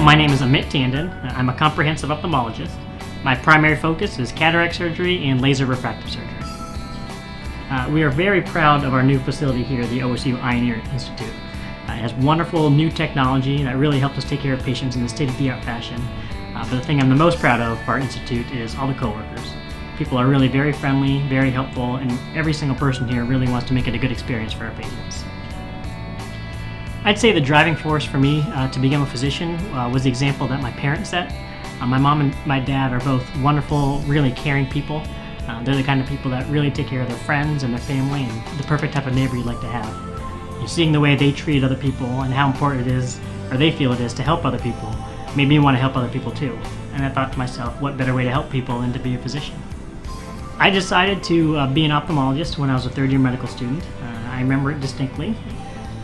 my name is Amit Tandon. I'm a comprehensive ophthalmologist. My primary focus is cataract surgery and laser refractive surgery. Uh, we are very proud of our new facility here, the OSU Eye Institute. Uh, it has wonderful new technology that really helps us take care of patients in a state-of-the-art fashion. Uh, but the thing I'm the most proud of our institute is all the coworkers. People are really very friendly, very helpful, and every single person here really wants to make it a good experience for our patients. I'd say the driving force for me uh, to become a physician uh, was the example that my parents set. Uh, my mom and my dad are both wonderful, really caring people. Uh, they're the kind of people that really take care of their friends and their family and the perfect type of neighbor you'd like to have. You're seeing the way they treat other people and how important it is, or they feel it is, to help other people made me want to help other people too. And I thought to myself, what better way to help people than to be a physician? I decided to uh, be an ophthalmologist when I was a third year medical student. Uh, I remember it distinctly.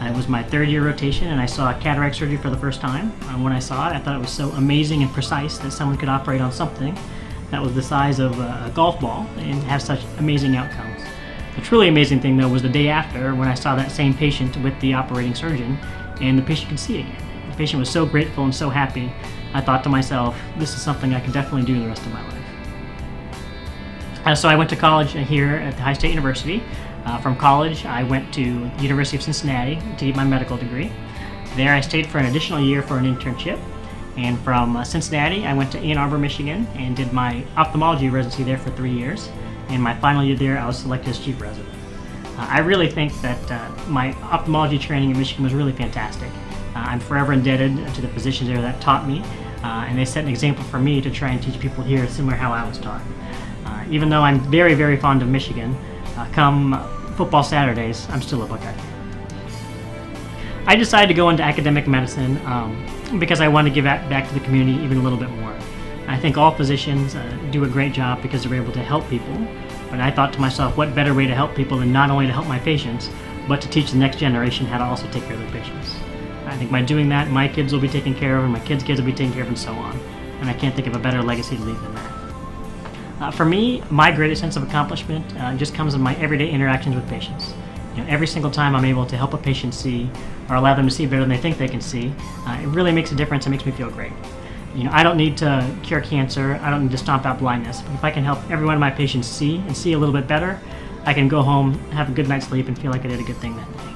It was my third year rotation, and I saw a cataract surgery for the first time. Uh, when I saw it, I thought it was so amazing and precise that someone could operate on something that was the size of a golf ball and have such amazing outcomes. The truly amazing thing, though, was the day after when I saw that same patient with the operating surgeon, and the patient could see again. The patient was so grateful and so happy. I thought to myself, this is something I can definitely do the rest of my life. Uh, so I went to college here at the Ohio State University. Uh, from college, I went to University of Cincinnati to get my medical degree. There, I stayed for an additional year for an internship. And from uh, Cincinnati, I went to Ann Arbor, Michigan, and did my ophthalmology residency there for three years. And my final year there, I was selected as chief resident. Uh, I really think that uh, my ophthalmology training in Michigan was really fantastic. Uh, I'm forever indebted to the physicians there that taught me, uh, and they set an example for me to try and teach people here similar how I was taught. even though I'm very, very fond of Michigan, come football Saturdays, I'm still a Buckeye I decided to go into academic medicine um, because I want to give back to the community even a little bit more. I think all physicians uh, do a great job because they're able to help people. But I thought to myself, what better way to help people than not only to help my patients, but to teach the next generation how to also take care of their patients. I think by doing that, my kids will be taken care of, and my kids' kids will be taken care of, and so on. And I can't think of a better legacy to leave than that. Uh, for me, my greatest sense of accomplishment uh, just comes in my everyday interactions with patients. You know, every single time I'm able to help a patient see or allow them to see better than they think they can see, uh, it really makes a difference. It makes me feel great. You know, I don't need to cure cancer. I don't need to stomp out blindness. But if I can help every one of my patients see and see a little bit better, I can go home, have a good night's sleep, and feel like I did a good thing that day.